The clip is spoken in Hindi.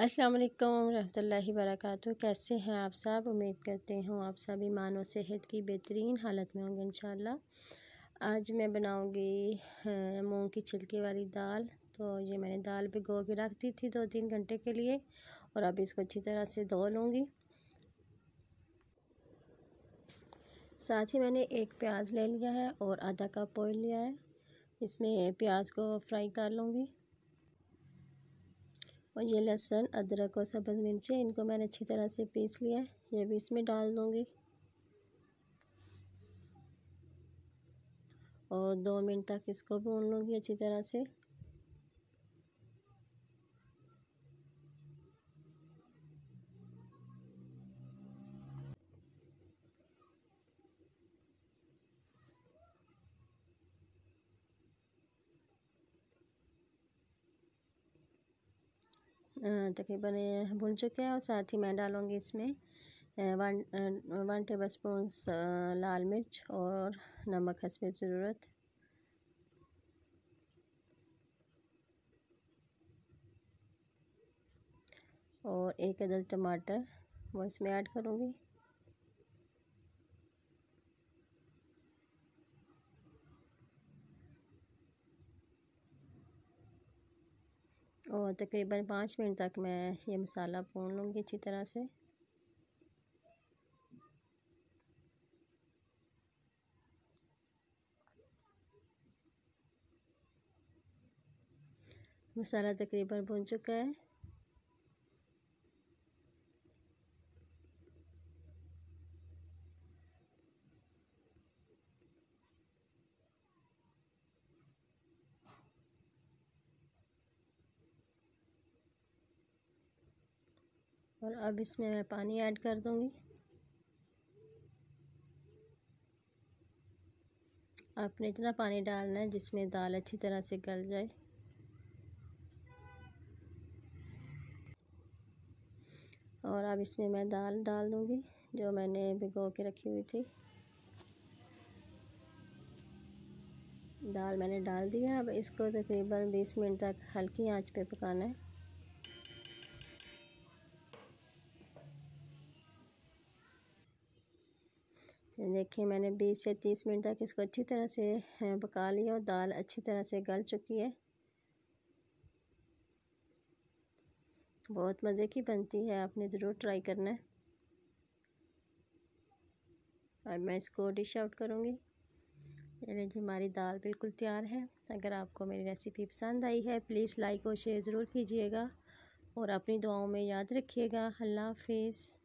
अस्सलाम वालेकुम रहमतुल्लाहि वरकatuh कैसे हैं आप सब? उम्मीद करते हूँ आप सब ईमान और सेहत की बेहतरीन हालत में होंगे इंशाल्लाह। आज मैं बनाऊँगी मूंग की छिलके वाली दाल। तो ये मैंने दाल भिगो के रख दी थी दो तीन घंटे के लिए और अब इसको अच्छी तरह से धो लूँगी। साथ ही मैंने एक प्याज ले लिया है और आधा कप ऑयल लिया है। इसमें प्याज को फ्राई कर लूँगी। और ये लहसुन, अदरक और सब्ज़ मिर्चें, इनको मैंने अच्छी तरह से पीस लिया है। ये भी इसमें डाल दूँगी। और दो मिनट तक इसको भून लूँगी अच्छी तरह से। तकरीबन भुन चुके हैं और साथ ही मैं डालूँगी इसमें वन वन टेबल स्पून लाल मिर्च और नमक हंसब ज़रूरत। और एक अदद टमाटर वो इसमें ऐड करूँगी। और तकरीबन पाँच मिनट तक मैं ये मसाला भून लूँगी अच्छी तरह से। मसाला तकरीबन भुन चुका है। और अब इसमें मैं पानी ऐड कर दूँगी। आपने इतना पानी डालना है जिसमें दाल अच्छी तरह से गल जाए। और अब इसमें मैं दाल डाल दूँगी, जो मैंने भिगो के रखी हुई थी। दाल मैंने डाल दिया अब इसको तकरीबन 20 मिनट तक हल्की आँच पे पकाना है। देखिए, मैंने 20 से 30 मिनट तक इसको अच्छी तरह से पका लिया और दाल अच्छी तरह से गल चुकी है। बहुत मज़े की बनती है, आपने ज़रूर ट्राई करना है। अब मैं इसको डिश आउट करूँगी। ये जी हमारी दाल बिल्कुल तैयार है। अगर आपको मेरी रेसिपी पसंद आई है, प्लीज़ लाइक और शेयर ज़रूर कीजिएगा। और अपनी दुआओं में याद रखिएगा। अल्लाह हाफिज़।